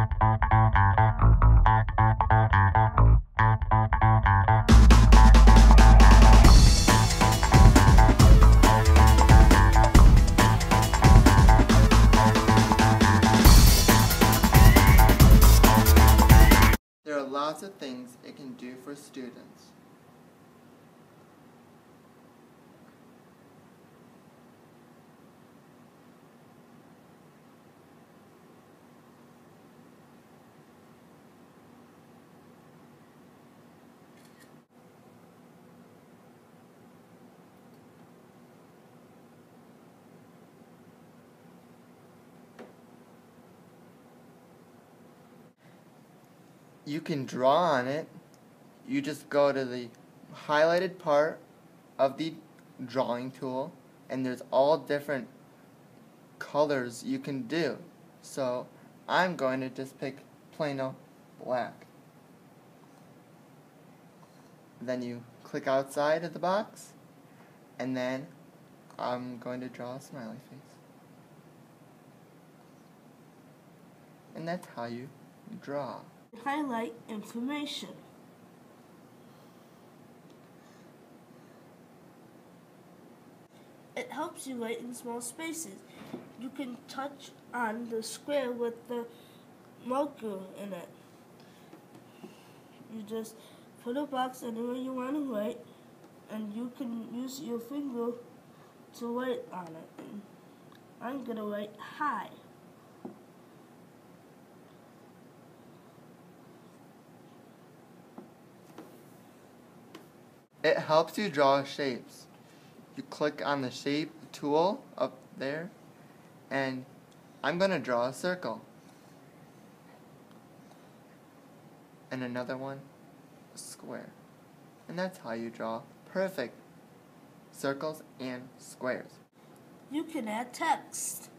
There are lots of things it can do for students. You can draw on it. You just go to the highlighted part of the drawing tool and there's all different colors you can do. So I'm going to just pick plain old black. Then you click outside of the box and then I'm going to draw a smiley face. And that's how you draw. Highlight information. It helps you write in small spaces. You can touch on the square with the marker in it. You just put a box anywhere you want to write, and you can use your finger to write on it. I'm gonna write hi. It helps you draw shapes. You click on the shape tool up there and I'm going to draw a circle. And another one, a square. And that's how you draw perfect circles and squares. You can add text.